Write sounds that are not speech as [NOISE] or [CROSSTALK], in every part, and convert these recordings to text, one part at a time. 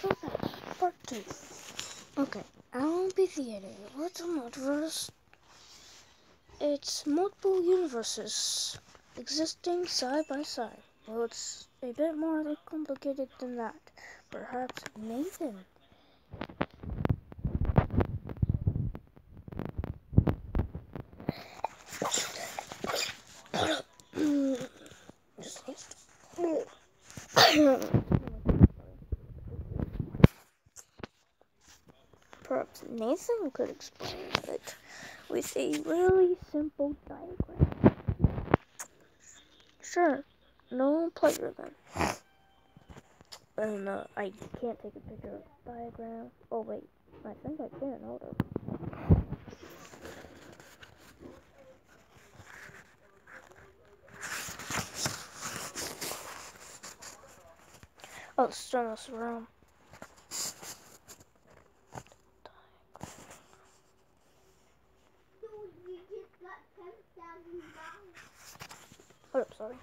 so that part two. Okay, I won't be amphitheater. What's a multiverse? It's multiple universes existing side by side. Well, it's a bit more complicated than that. Perhaps Nathan Perhaps Nathan could explain it with a really simple diagram. Sure, no pleasure then. And uh, I can't take a picture of the diagram. Oh wait, I think I can. Hold up. Oh, let's turn this around. Hold up, sorry.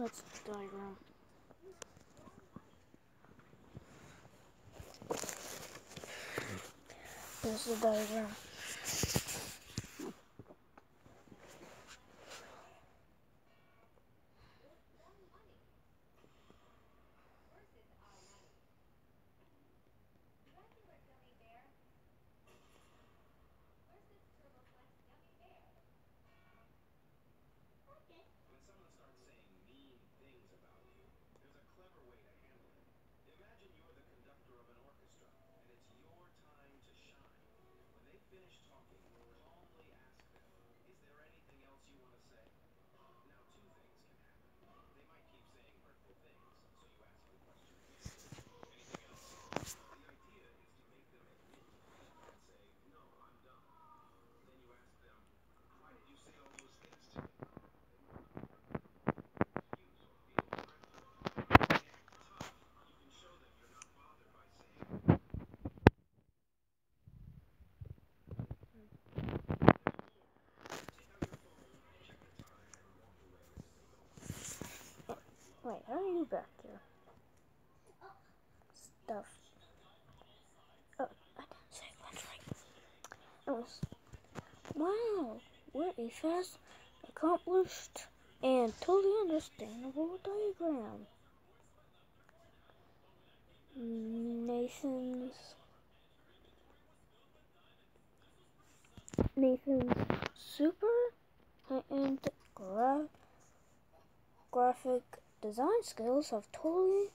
That's the diagram. There's the diagram. Wait, how are you back here? Stuff. Oh, I didn't say what's right. Oh, Was. Wow, what a fast, accomplished, and totally understandable diagram. Nathan's. Nathan's super high-end gra graphic design skills have totally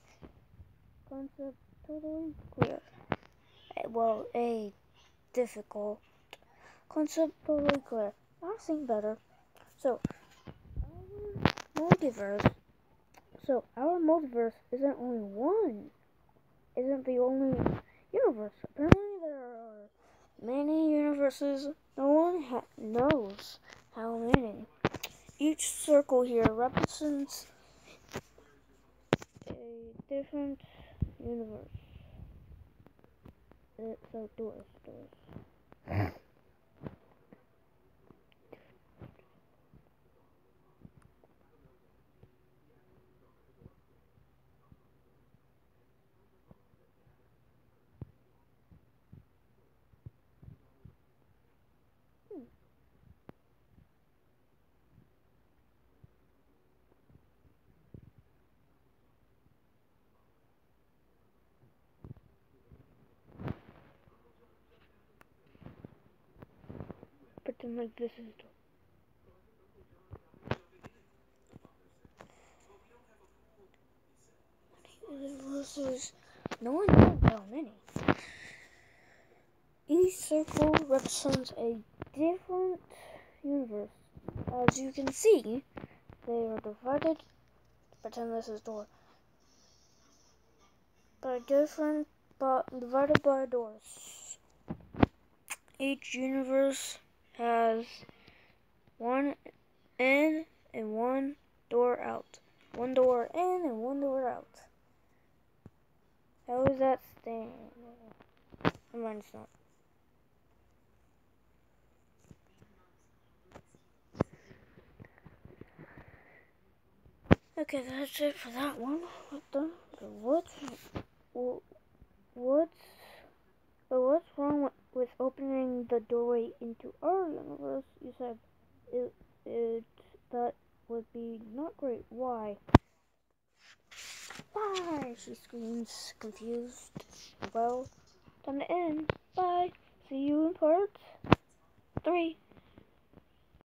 concept totally clear. Eh, well, a difficult concept totally clear. I think better. So, our multiverse. So, our multiverse isn't only one. Isn't the only universe. Apparently, there are many universes. No one knows how many. Each circle here represents different universe. Uh, so doors, doors. [LAUGHS] Pretend like this is the universes. No one knows how many. Each circle represents a different universe. As you can see, they are divided. Pretend this is door. By different, but divided by doors. Each universe has one in and one door out. One door in and one door out. How is that staying? Mine's not. Okay, that's it for that one. What the? What's wrong with, opening the doorway into our universe? You said it it that would be not great. Why? Why? She screams, confused. Well, time to end. Bye. See you in part three.